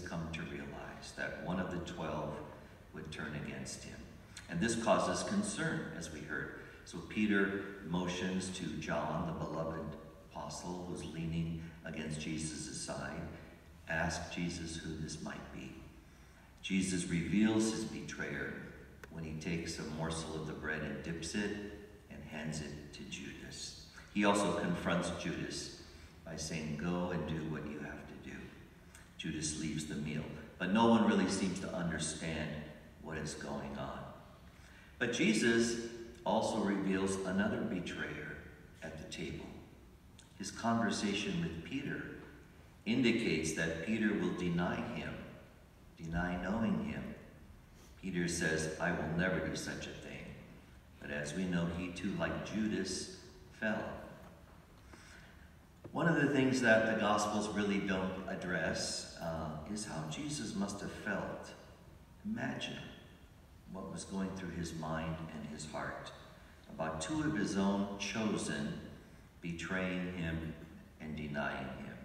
come to realize that one of the twelve would turn against him. And this causes concern, as we heard. So Peter motions to John, the beloved apostle who's leaning against Jesus' side, ask Jesus who this might be. Jesus reveals his betrayer when he takes a morsel of the bread and dips it and hands it to Judas. He also confronts Judas by saying, Go and do what you have to. Judas leaves the meal, but no one really seems to understand what is going on. But Jesus also reveals another betrayer at the table. His conversation with Peter indicates that Peter will deny him, deny knowing him. Peter says, I will never do such a thing. But as we know, he too, like Judas, fell. One of the things that the Gospels really don't address uh, is how Jesus must have felt. Imagine what was going through his mind and his heart about two of his own chosen betraying him and denying him.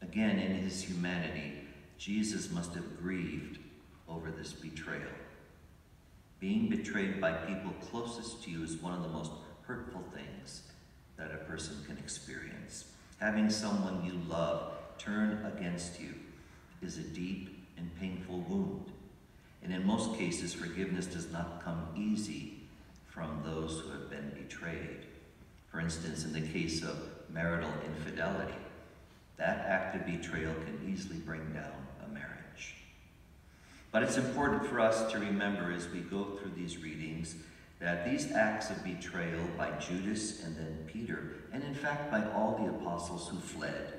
Again, in his humanity, Jesus must have grieved over this betrayal. Being betrayed by people closest to you is one of the most hurtful things that a person can experience. Having someone you love turn against you is a deep and painful wound. And in most cases, forgiveness does not come easy from those who have been betrayed. For instance, in the case of marital infidelity, that act of betrayal can easily bring down a marriage. But it's important for us to remember as we go through these readings that these acts of betrayal by Judas and then Peter, and in fact by all the apostles who fled,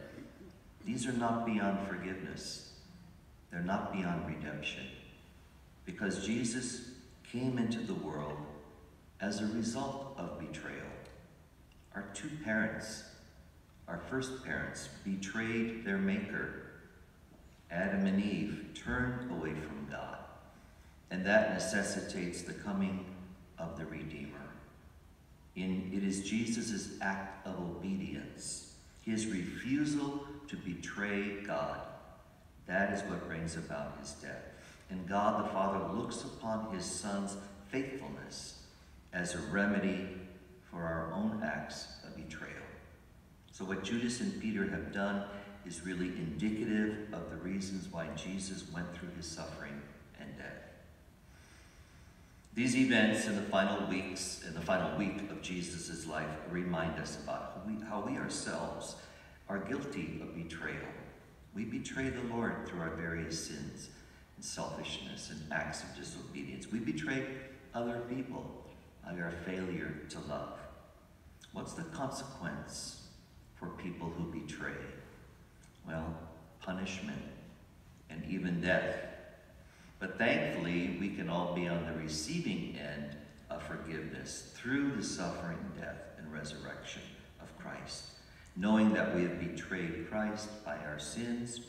these are not beyond forgiveness. They're not beyond redemption. Because Jesus came into the world as a result of betrayal. Our two parents, our first parents, betrayed their maker. Adam and Eve turned away from God. And that necessitates the coming of the Redeemer. In, it is Jesus' act of obedience, his refusal to betray God. That is what brings about his death. And God the Father looks upon his Son's faithfulness as a remedy for our own acts of betrayal. So what Judas and Peter have done is really indicative of the reasons why Jesus went through his suffering and death. These events in the final weeks, in the final week of Jesus' life, remind us about how we, how we ourselves are guilty of betrayal. We betray the Lord through our various sins and selfishness and acts of disobedience. We betray other people by our failure to love. What's the consequence for people who betray? Well, punishment and even death. But thankfully, we can all be on the receiving end of forgiveness through the suffering, death, and resurrection of Christ. Knowing that we have betrayed Christ by our sins,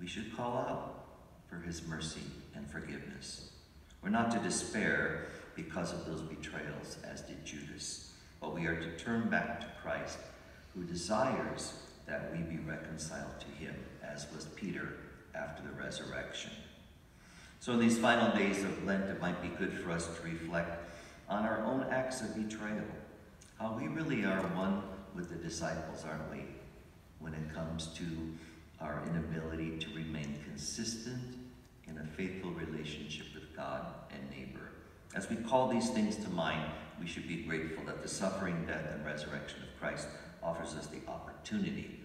we should call out for his mercy and forgiveness. We're not to despair because of those betrayals, as did Judas, but we are to turn back to Christ, who desires that we be reconciled to him, as was Peter after the resurrection. So in these final days of Lent, it might be good for us to reflect on our own acts of betrayal, how we really are one with the disciples, aren't we, when it comes to our inability to remain consistent in a faithful relationship with God and neighbor. As we call these things to mind, we should be grateful that the suffering, death, and resurrection of Christ offers us the opportunity